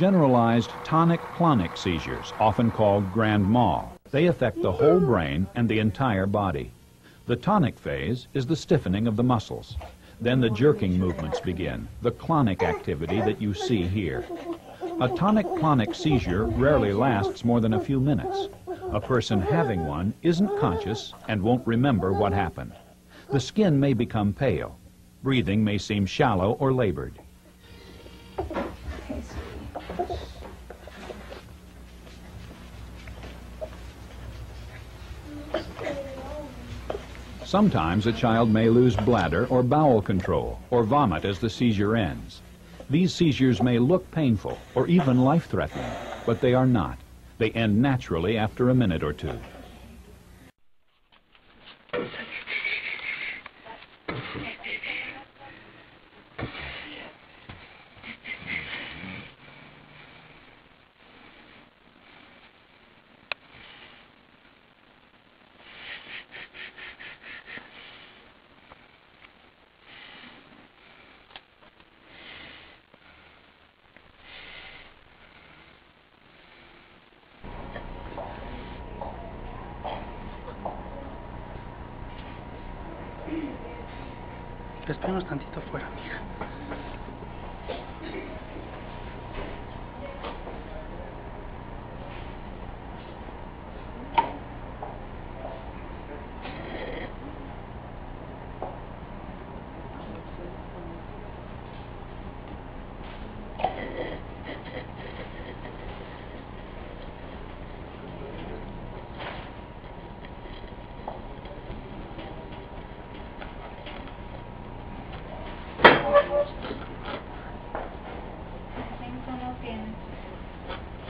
generalized tonic-clonic seizures, often called grand mal. They affect the whole brain and the entire body. The tonic phase is the stiffening of the muscles. Then the jerking movements begin, the clonic activity that you see here. A tonic-clonic seizure rarely lasts more than a few minutes. A person having one isn't conscious and won't remember what happened. The skin may become pale. Breathing may seem shallow or labored. Sometimes a child may lose bladder or bowel control or vomit as the seizure ends. These seizures may look painful or even life-threatening, but they are not. They end naturally after a minute or two. Espéranos tantito afuera, mija.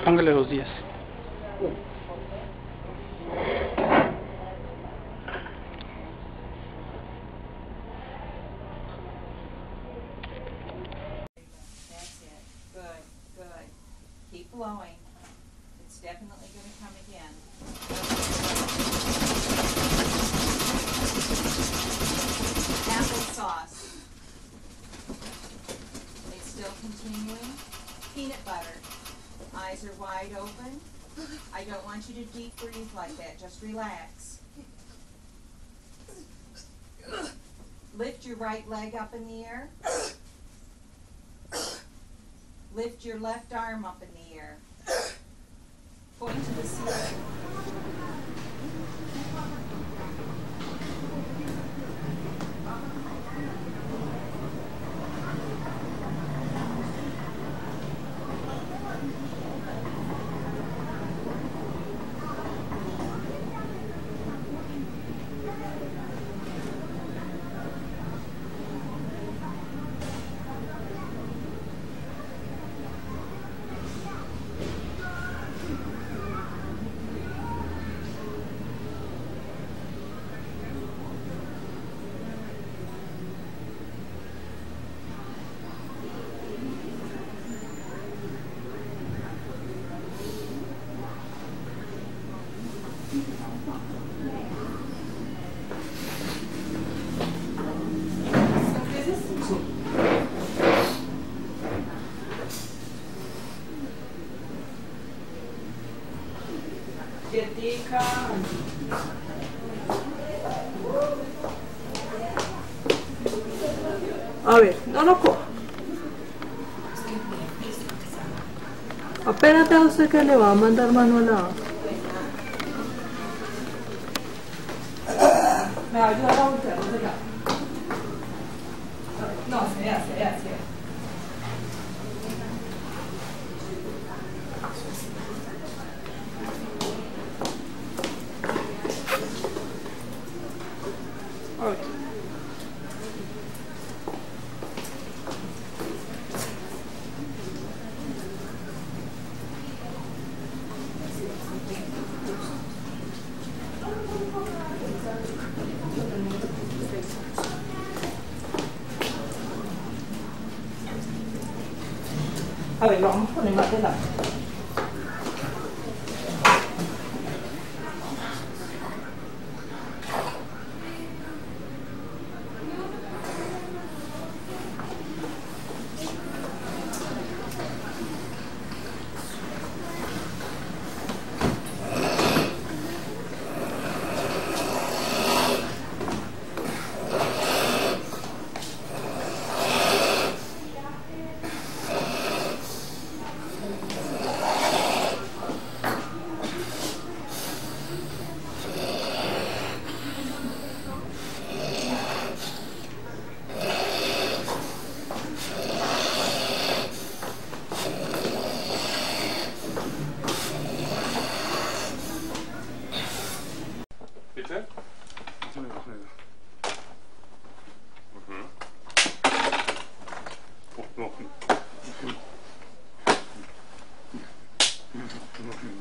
Póngale los días. Keep blowing. It's definitely gonna come again. Applesauce. It's still continuing. Peanut butter. Eyes are wide open. I don't want you to deep breathe like that. Just relax. Lift your right leg up in the air. Lift your left arm up in the air. Point to the ceiling. A ver, no lo coja. Espérate a usted que le va a mandar mano a. Me va a ayudar a voltear. No, se hace, se hace. A ver. A ver, 还有一我们不能真的 Mm-hmm.